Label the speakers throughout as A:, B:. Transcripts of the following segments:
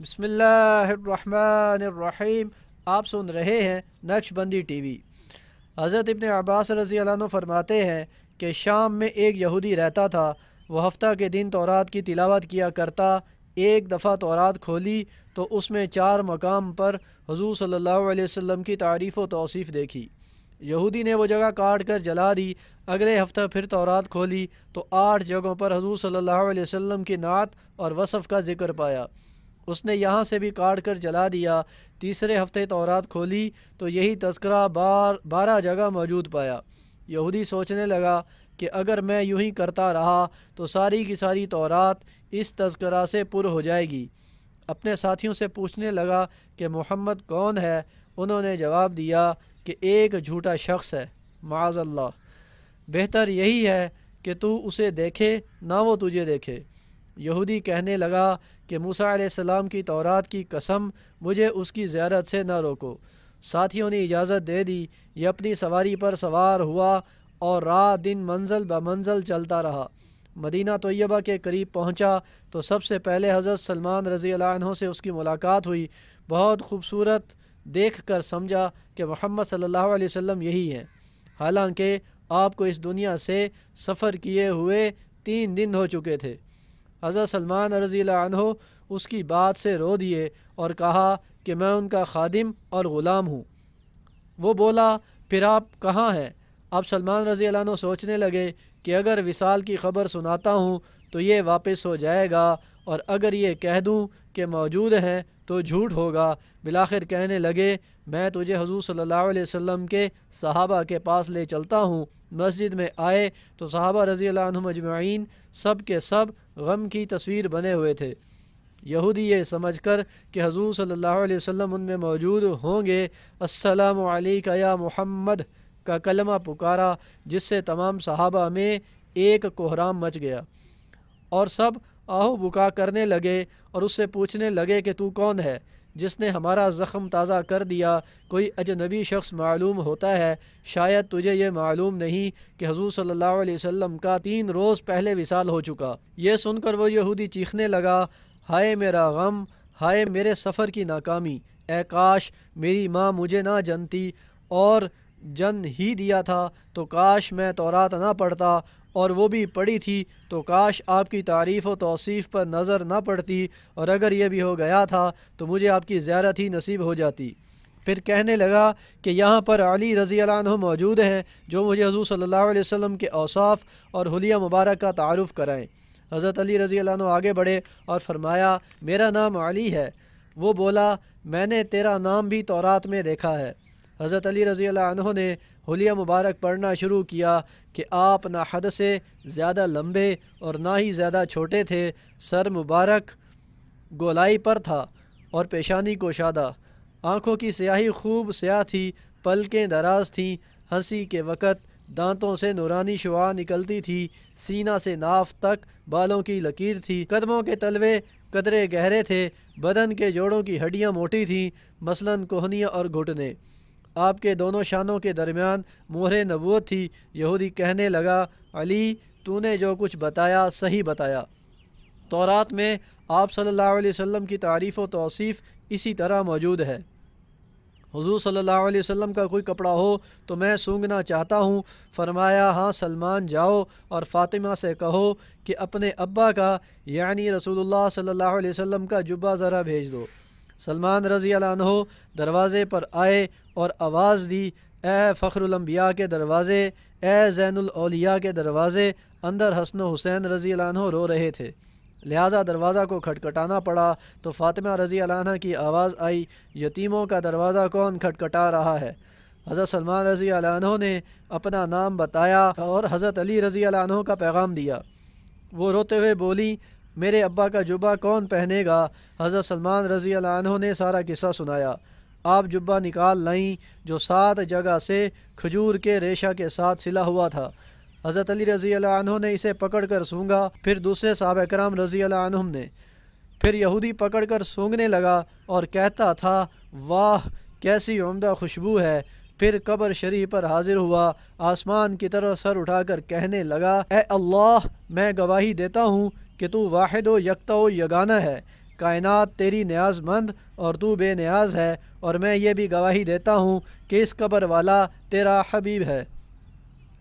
A: بسم اللہ الرحمن الرحیم، آپ سن رہے ہیں نقش بندی ٹی وی۔ حضرت ابن عباس رضی اللہ عنہ فرماتے ہیں کہ شام میں ایک یہودی رہتا تھا، وہ ہفتہ کے دن تورات کی تلاوت کیا کرتا، ایک دفعہ تورات کھولی تو اس میں چار مقام پر حضور صلی اللہ علیہ وسلم کی تعریف و توصیف دیکھی۔ یہودی نے وہ جگہ کاٹ کر جلا دی، اگلے ہفتہ پھر تورات کھولی تو آٹھ جگہوں پر حضور صلی اللہ علیہ وسلم کی نعت اور وصف کا ذکر پایا۔ اس نے یہاں سے بھی کاٹ کر جلا دیا۔ تیسرے ہفتے تورات کھولی تو یہی تذکرہ بار، بارہ جگہ موجود پایا۔ یہودی سوچنے لگا کہ اگر میں یوں ہی کرتا رہا تو ساری کی ساری تورات اس تذکرہ سے پر ہو جائے گی۔ اپنے ساتھیوں سے پوچھنے لگا کہ محمد کون ہے؟ انہوں نے جواب دیا کہ ایک جھوٹا شخص ہے۔ معاذ اللہ۔ بہتر یہی ہے کہ تو اسے دیکھے، نہ وہ تجھے دیکھے۔ یہودی کہنے لگا کہ موسیٰ علیہ السلام کی تورات کی قسم مجھے اس کی زیارت سے نہ روکو۔ ساتھیوں نے اجازت دے دی، یہ اپنی سواری پر سوار ہوا اور رات دن منزل بہ منزل چلتا رہا۔ مدینہ طیبہ کے قریب پہنچا تو سب سے پہلے حضرت سلمان رضی اللہ عنہ سے اس کی ملاقات ہوئی۔ بہت خوبصورت دیکھ کر سمجھا کہ محمد صلی اللہ علیہ وسلم یہی ہیں۔ حالانکہ آپ کو اس دنیا سے سفر کیے ہوئے تین دن ہو چکے تھے۔ حضرت سلمان رضی اللہ عنہ اس کی بات سے رو دیے اور کہا کہ میں ان کا خادم اور غلام ہوں۔ وہ بولا، پھر آپ کہاں ہیں؟ اب سلمان رضی اللہ عنہ سوچنے لگے کہ اگر وصال کی خبر سناتا ہوں تو یہ واپس ہو جائے گا اور اگر یہ کہہ دوں کہ موجود ہیں تو جھوٹ ہوگا۔ بلاخر کہنے لگے، میں تجھے حضور صلی اللہ علیہ وسلم کے صحابہ کے پاس لے چلتا ہوں۔ مسجد میں آئے تو صحابہ رضی اللہ عنہ مجمعین سب کے سب غم کی تصویر بنے ہوئے تھے۔ یہودی یہ سمجھ کر کہ حضور صلی اللہ علیہ وسلم ان میں موجود ہوں گے۔ السلام علیکہ یا محمد کا کلمہ پکارا، جس سے تمام صحابہ میں ایک کوہرام مچ گیا۔ اور سب آہو بکا کرنے لگے اور اس سے پوچھنے لگے کہ تو کون ہے؟ جس نے ہمارا زخم تازہ کر دیا، کوئی اجنبی شخص معلوم ہوتا ہے؟ شاید تجھے یہ معلوم نہیں کہ حضور صلی اللہ علیہ وسلم کا تین روز پہلے وصال ہو چکا۔ یہ سن کر وہ یہودی چیخنے لگا، ہائے میرا غم، ہائے میرے سفر کی ناکامی۔ اے کاش، میری ماں مجھے نہ جنتی اور جن ہی دیا تھا تو کاش میں تورات نہ پڑھتا اور وہ بھی پڑھی تھی تو کاش آپ کی تعریف و توصیف پر نظر نہ پڑتی اور اگر یہ بھی ہو گیا تھا تو مجھے آپ کی زیارت ہی نصیب ہو جاتی۔ پھر کہنے لگا کہ یہاں پر علی رضی اللہ عنہ موجود ہیں جو مجھے حضور صلی اللہ علیہ وسلم کے اوصاف اور حلیہ مبارک کا تعارف کرائیں۔ حضرت علی رضی اللہ عنہ آگے بڑھے اور فرمایا، میرا نام علی ہے۔ وہ بولا، میں نے تیرا نام بھی تورات میں دیکھا ہے۔ حضرت علی رضی اللہ عنہ نے حلیہ مبارک پڑھنا شروع کیا کہ آپ نہ حد سے زیادہ لمبے اور نہ ہی زیادہ چھوٹے تھے، سر مبارک گولائی پر تھا اور پیشانی کو شادہ آنکھوں کی سیاہی خوب سیاہ تھی، پلکیں دراز تھیں، ہنسی کے وقت دانتوں سے نورانی شعا نکلتی تھی، سینہ سے ناف تک بالوں کی لکیر تھی۔ قدموں کے تلوے قدرے گہرے تھے، بدن کے جوڑوں کی ہڈیاں موٹی تھیں، مثلاً کوہنیاں اور گھٹنے۔ آپ کے دونوں شانوں کے درمیان مہر نبوت تھی۔ یہودی کہنے لگا، علی، تو نے جو کچھ بتایا صحیح بتایا۔ تورات میں آپ صلی اللہ علیہ وسلم کی تعریف و توصیف اسی طرح موجود ہے۔ حضور صلی اللہ علیہ وسلم کا کوئی کپڑا ہو تو میں سونگنا چاہتا ہوں۔ فرمایا ہاں سلمان، جاؤ اور فاطمہ سے کہو کہ اپنے ابا کا یعنی رسول اللہ صلی اللہ علیہ وسلم کا جبہ ذرا بھیج دو۔ سلمان رضی اللہ عنہ دروازے پر آئے اور آواز دی، اے فخر الانبیاء کے دروازے، اے زین الاولیاء کے دروازے، اندر حسن و حسین رضی اللہ عنہ رو رہے تھے۔ لہٰذا دروازہ کو کھٹکھٹانا پڑا تو فاطمہ رضی اللہ عنہ کی آواز آئی، یتیموں کا دروازہ کون کھٹکھٹا رہا ہے؟ حضرت سلمان رضی اللہ عنہ نے اپنا نام بتایا اور حضرت علی رضی اللہ عنہ کا پیغام دیا۔ وہ روتے ہوئے بولی میرے ابا کا جبہ کون پہنے گا؟ حضرت سلمان رضی اللہ عنہ نے سارا قصہ سنایا۔ آپ جبہ نکال لائیں جو سات جگہ سے کھجور کے ریشہ کے ساتھ سلا ہوا تھا۔ حضرت علی رضی اللہ عنہ نے اسے پکڑ کر سونگا، پھر دوسرے صحابہ کرام رضی اللہ عنہ نے۔ پھر یہودی پکڑ کر سونگنے لگا اور کہتا تھا، واہ، کیسی عمدہ خوشبو ہے! پھر قبر شریف پر حاضر ہوا، آسمان کی طرف سر اٹھا کر کہنے لگا، اے اللہ، میں گواہی دیتا ہوں کہ تو واحد و یکتا و یگانہ ہے، کائنات تیری نیاز مند اور تو بے نیاز ہے، اور میں یہ بھی گواہی دیتا ہوں کہ اس قبر والا تیرا حبیب ہے۔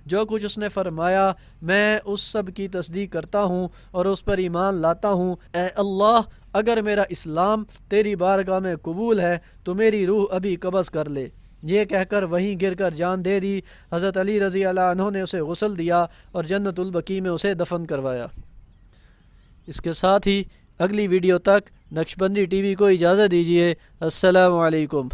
A: جو کچھ اس نے فرمایا، میں اس سب کی تصدیق کرتا ہوں اور اس پر ایمان لاتا ہوں۔ اے اللہ، اگر میرا اسلام تیری بارگاہ میں قبول ہے، تو میری روح ابھی قبض کر لے۔ یہ کہہ کر وہیں گر کر جان دے دی۔ حضرت علی رضی اللہ عنہ نے اسے غسل دیا اور جنت البقی میں اسے دفن کروایا۔ اس کے ساتھ ہی اگلی ویڈیو تک نقشبندی ٹی وی کو اجازت دیجیے السلام علیکم۔